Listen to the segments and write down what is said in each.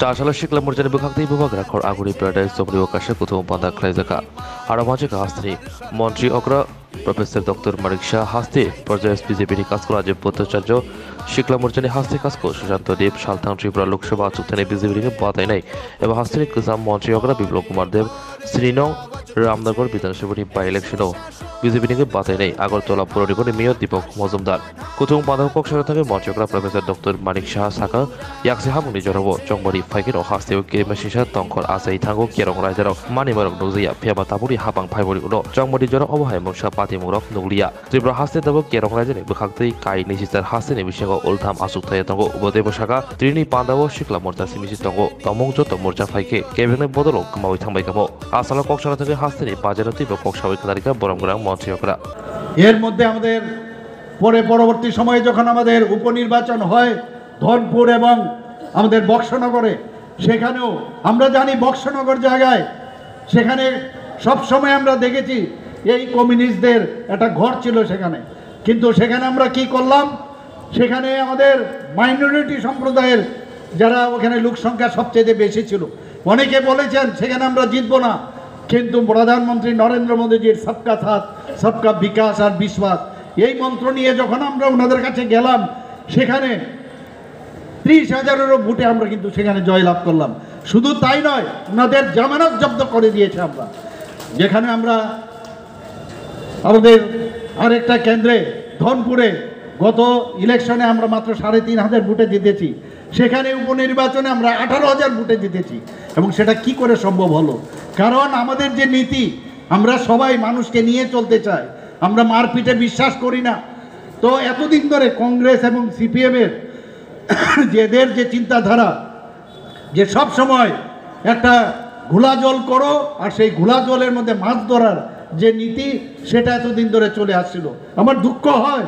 চারশালা শিকলা মর্যাদা বিভাগতে বিভাগ রাখর আগুরি প্যারাডাইজ সবরি আকাশে প্রথম বান্ধা খাইজাকা আর মাঝে হাস্তি। মন্ত্রী অগ্রা, প্রফেসর ডক্টর মানিক শাহ হাস্তি। পর্যায়ে বিজেপির কাজ করা যে ভট্টাচার্য শিকলা মর্যানি হাস্তি কাজ কো সুশান্ত দেব সালথাং ত্রিপুরা লোকসভা চুক্তানে বিজেপির বাতাই নাই। এবং হাস্তিনি গোজাম মন্ত্রী অগ্রা বিপ্লব কুমার দেব, শ্রীনং রামনগর বিধানসভানি বাই ইলেকশনও বিজেপি নিকে বাতাই নাই। আগরতলা পৌর নিগমের মেয়র দীপক মজুমদার। কুথুং বান্ধব কক্সর থাকে মন্ত্রীকরা প্রফেসর ডক্টর মানিক শাহ সাকা ইয়াকসে হামুনি জরব চংবারি ফাইকের হাস্তেও কেরিমা সিসা তংখর আসাই থাঙ্গো, কেরং রাইজারক মানিমারক নুজিয়া ফেবা তাবুরি হাবাং ফাইবরি উনো চংবারি জর অবহায় মংসা, পাতি মুরক নুগলিয়া। ত্রিপুরা হাস্তে দাবো কেরং রাইজানি বখাক্তই কাই নিশিচার হাস্তেনি বিশেষ উলথাম আসুক থাই তঙ্গো। উপদেব শাখা ত্রিনি পান্দাবো শিকলা মোর্চা সিমিসি তঙ্গো। তমং যত মোর্চা ফাইকে, কেবেনে বদল কামাই থাংবাই কামো। আসালা কক্সরা থেকে হাস্তেনি বাজারে তীব্র কক্সাবই খাদারিকা বরমগ্রাম মন্ত্রীকরা এর মধ্যে আমাদের পরে পরবর্তী সময়ে যখন আমাদের উপনির্বাচন হয় ধনপুর এবং আমাদের বক্সনগরে, সেখানেও আমরা জানি বক্সনগর জায়গায় সেখানে সব সময় আমরা দেখেছি এই কমিউনিস্টদের একটা ঘর ছিল সেখানে। কিন্তু সেখানে আমরা কি করলাম? সেখানে আমাদের মাইনরিটি সম্প্রদায়ের যারা ওখানে লোক সংখ্যা সবচেয়ে বেশি ছিল, অনেকে বলেছেন সেখানে আমরা জিতবো না। কিন্তু প্রধানমন্ত্রী নরেন্দ্র মোদীজির সবকা সাথ, সবকা বিকাশ আর বিশ্বাস। এই মন্ত্র নিয়ে যখন আমরা ওনাদের কাছে গেলাম, সেখানে ত্রিশ হাজারেরও ভোটে আমরা কিন্তু সেখানে জয়লাভ করলাম। শুধু তাই নয়, ওনাদের জামানত জব্দ করে দিয়েছে আমরা। যেখানে আমরা আমাদের আরেকটা কেন্দ্রে ধনপুরে গত ইলেকশনে আমরা মাত্র সাড়ে তিন হাজার ভোটে জিতেছি। সেখানে উপনির্বাচনে আমরা আঠারো হাজার ভোটে জিতেছি। এবং সেটা কি করে সম্ভব হলো? কারণ আমাদের যে নীতি, আমরা সবাই মানুষকে নিয়ে চলতে চাই। আমরা মারপিটে বিশ্বাস করি না। তো এতদিন ধরে কংগ্রেস এবং সিপিএমের যেদের যে চিন্তাধারা, যে সব সময় একটা ঘোলা জল করো আর সেই ঘোলা জলের মধ্যে মাছ ধরার যে নীতি, সেটা এতদিন ধরে চলে আসছিল। আমার দুঃখ হয়,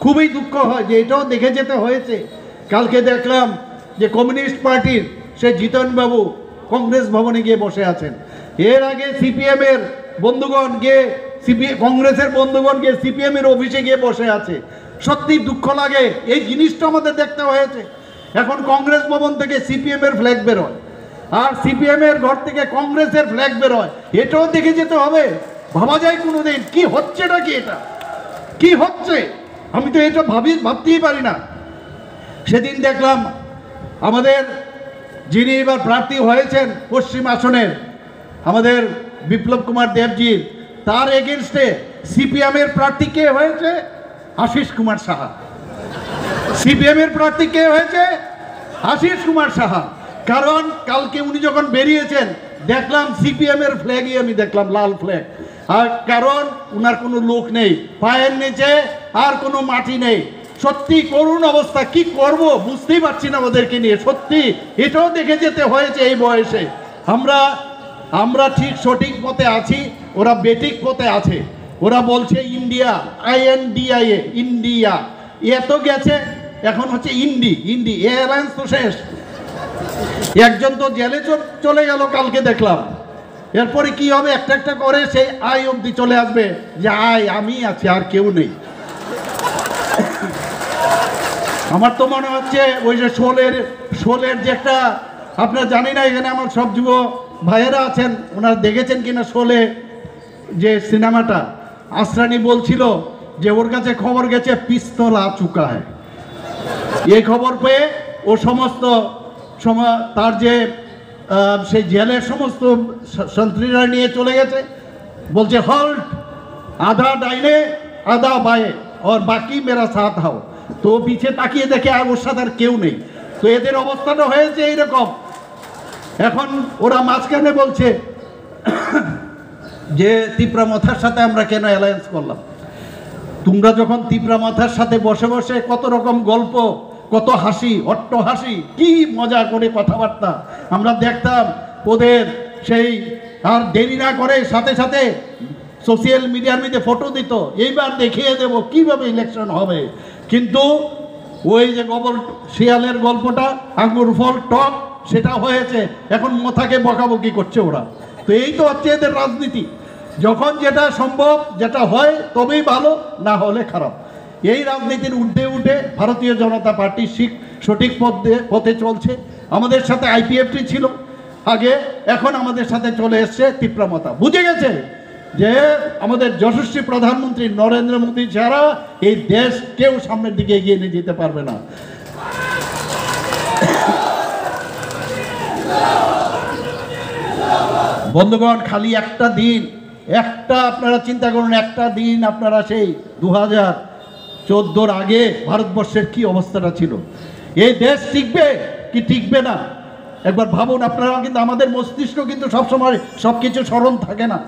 খুবই দুঃখ হয় যে এটাও দেখে যেতে হয়েছে। কালকে দেখলাম যে কমিউনিস্ট পার্টির সে জিতনবাবু কংগ্রেস ভবনে গিয়ে বসে আছেন। এর আগে সিপিএমের বন্ধুগণ গিয়ে সিপি, কংগ্রেসের বন্ধুগণ গিয়ে সিপিএমের অফিসে গিয়ে বসে আছে। সত্যি দুঃখ লাগে, এই জিনিসটা আমাদের দেখতে হয়েছে। এখন কংগ্রেস ভবন থেকে সিপিএম এর ফ্ল্যাগ বেরোয়। আর সিপিএম এর ঘর থেকে কংগ্রেসের ফ্ল্যাগ বেরোয়। এটাও দেখে যেতে হবে। ভাবা যায় কোনোদিন, কি হচ্ছেটা কি এটা? কি হচ্ছে? আমি তো এটা ভাবি, ভাবতেই পারি না। সেদিন দেখলাম আমাদের যিনি এবার প্রার্থী হয়েছেন পশ্চিম আসনের আমাদের বিপ্লব কুমার দেবজির তার এগেনস্টে সিপিএমের প্রার্থী কে হয়েছে? আশিস কুমার সাহা। সিপিএম এর প্রার্থী কে হয়েছে? আশিস কুমার সাহা। কারণ কালকে উনি যখন বেরিয়েছেন, দেখলাম সিপিএম এর ফ্ল্যাগই আমি দেখলাম, লাল ফ্ল্যাগ আর কারণ উনার কোনো লোক নেই। পায়ের নিচে আর কোনো মাটি নেই। সত্যি করুণ অবস্থা, কি করব বুঝতেই পারছি না ওদেরকে নিয়ে, সত্যি। এটাও দেখে যেতে হয়েছে এই বয়সে। আমরা আমরা ঠিক সঠিক পথে আছি, ওরা বেটিক পথে আছে। ওরা বলছে ইন্ডিয়া, আইএনডিআইএ, ইন্ডিয়া। এত গেছে, এখন হচ্ছে ইন্ডি ইন্ডি, এয়ারলাইন্স তো শেষ। একজন তো জেলে চলে গেল কালকে দেখলাম। এরপরে কি হবে? একটা একটা করে সেই আয় অবধি চলে আসবে। যে আয়, আমি আছি, আর কেউ নেই। আমার তো মনে হচ্ছে ওই যে শোলের শোলের যে একটা, আপনারা জানি না এখানে আমার সব যুব ভাইয়েরা আছেন, ওনারা দেখেছেন কিনা শোলে যে সিনেমাটা? আসরানি বলছিল যে ওর কাছে খবর গেছে পিস্তল আ চুকা হয় এই খবর পেয়ে ও সমস্ত সমা- তার যে সেই জেলের সমস্ত সন্ত্রীরা নিয়ে চলে গেছে। বলছে হল্ট আধা ডাইনে, আধা বায়ে, আর বাকি মেরা সাথ হাও। তো ও পিছে তাকিয়ে দেখে ওর সাথে আর কেউ নেই। তো এদের অবস্থাটা হয়েছে এইরকম। এখন ওরা মাঝখানে বলছে যে, তিপ্রা মাথার সাথে আমরা কেন অ্যালায়েন্স করলাম? তোমরা যখন তিপ্রা মাথার সাথে বসে বসে কত রকম গল্প, কত হাসি, অট্ট হাসি, কি মজা করে কথাবার্তা আমরা দেখতাম ওদের সেই আর দেরি না করে সাথে সাথে সোশ্যাল মিডিয়ার মধ্যে ফটো দিত। এইবার দেখিয়ে দেব কীভাবে ইলেকশন হবে। কিন্তু ওই যে গবল শিয়ালের গল্পটা, আঙ্গুর ফল টক, সেটা হয়েছে। এখন মাথাকে বকাবকি করছে ওরা। তো এই তো হচ্ছে এদের রাজনীতি। যখন যেটা সম্ভব, যেটা হয়, তবেই ভালো, না হলে খারাপ। এই রাজনীতির উঠে উঠে ভারতীয় জনতা পার্টি শিখ সঠিক পথে পথে চলছে। আমাদের সাথে আইপিএফটি ছিল। আগে, এখন আমাদের সাথে চলে এসছে তীব্রমতা বুঝে গেছে? যে আমাদের যশস্বী প্রধানমন্ত্রী নরেন্দ্র মোদী ছাড়া এই দেশ কেউ সামনের দিকে এগিয়ে নিয়ে যেতে পারবে না। বন্ধুগণ, খালি একটা দিন, একটা আপনারা চিন্তা করুন, একটা দিন আপনারা সেই দু হাজার চোদ্দোর আগে ভারতবর্ষের কি অবস্থাটা ছিল? এই দেশ টিকবে কি টিকবে না? একবার ভাবুন, আপনারা কিন্তু আমাদের মস্তিষ্ক কিন্তু সবসময় সব কিছু স্মরণ থাকে না।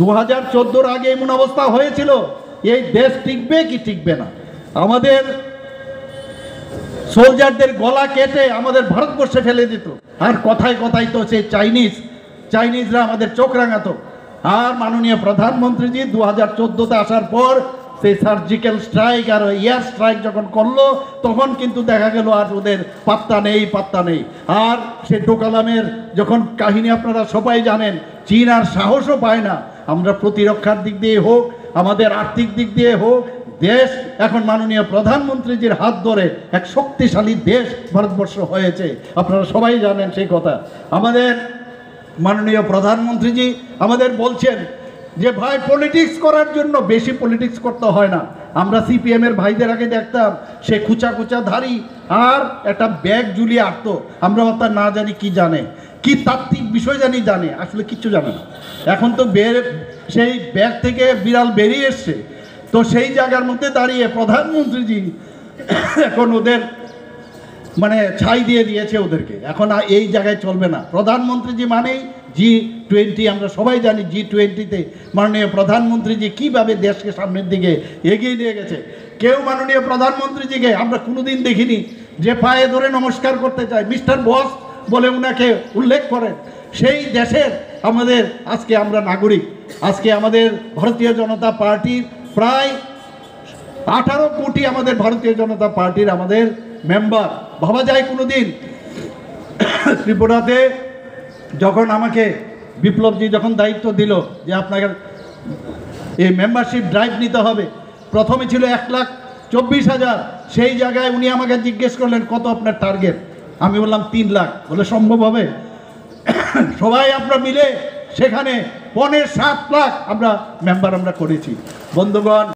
দু হাজার চোদ্দোর আগে এমন অবস্থা হয়েছিল, এই দেশ টিকবে কি টিকবে না? আমাদের সোলজারদের গলা কেটে আমাদের ভারতবর্ষে ফেলে দিত। আর কথায় কথায় তো সেই চাইনিজ, চাইনিজরা আমাদের চোখ রাঙাতো। আর মাননীয় প্রধানমন্ত্রীজি দু হাজার চোদ্দোতে আসার পর সেই সার্জিক্যাল স্ট্রাইক আর এয়ার স্ট্রাইক যখন করল, তখন কিন্তু দেখা গেল আর ওদের পাত্তা নেই পাত্তা নেই। আর সে ডোকালামের যখন কাহিনী আপনারা সবাই জানেন, চীন আর সাহসও পায় না। আমরা প্রতিরক্ষার দিক দিয়ে হোক, আমাদের আর্থিক দিক দিয়ে হোক, দেশ এখন মাননীয় প্রধানমন্ত্রীজির হাত ধরে এক শক্তিশালী দেশ ভারতবর্ষ হয়েছে। আপনারা সবাই জানেন সেই কথা। আমাদের মাননীয় প্রধানমন্ত্রীজি আমাদের বলছেন যে, ভাই পলিটিক্স করার জন্য বেশি পলিটিক্স করতে হয় না। আমরা সিপিএম এর ভাইদের আগে দেখতাম, সে খুচা খুচা ধারি আর একটা ব্যাগ ঝুলিয়ে আটতো আমরা তার না জানি কি জানে। কি তাত্ত্বিক বিষয় জানি জানে, আসলে কিচ্ছু জানে না। এখন তো বের, সেই ব্যাগ থেকে বিড়াল বেরিয়ে এসছে। তো সেই জায়গার মধ্যে দাঁড়িয়ে প্রধানমন্ত্রীজি এখন ওদের মানে ছাই দিয়ে দিয়েছে ওদেরকে। এখন এই জায়গায় চলবে না। প্রধানমন্ত্রীজি মানেই জি টোয়েন্টি আমরা সবাই জানি জি টোয়েন্টিতে মাননীয় প্রধানমন্ত্রীজি কীভাবে দেশকে সামনের দিকে এগিয়ে নিয়ে গেছে। কেউ মাননীয় প্রধানমন্ত্রীজিকে আমরা কোনোদিন দেখিনি যে পায়ে ধরে নমস্কার করতে চায়। মিস্টার বস বলে উনাকে উল্লেখ করেন। সেই দেশের আমাদের, আজকে আমরা নাগরিক, আজকে আমাদের ভারতীয় জনতা পার্টির প্রায় আঠারো কোটি আমাদের ভারতীয় জনতা পার্টির আমাদের মেম্বার। ভাবা যায় কোনো দিন ত্রিপুরাতে যখন আমাকে বিপ্লবজি যখন দায়িত্ব দিল যে আপনাকে এই মেম্বারশিপ ড্রাইভ নিতে হবে, প্রথমে ছিল এক লাখ চব্বিশ হাজার। সেই জায়গায় উনি আমাকে জিজ্ঞেস করলেন, কত আপনার টার্গেট আমি বললাম, তিন লাখ। বলে, সম্ভব হবে? সবাই আমরা মিলে সেখানে পনেরো সাত লাখ আমরা মেম্বার আমরা করেছি। বন্ধুগণ